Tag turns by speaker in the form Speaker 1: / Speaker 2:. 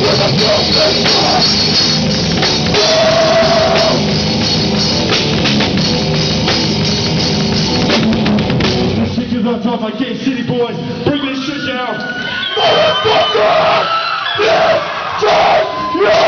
Speaker 1: with shit is on top. I can't boys. Bring this shit down. Motherfucker! This time, yeah!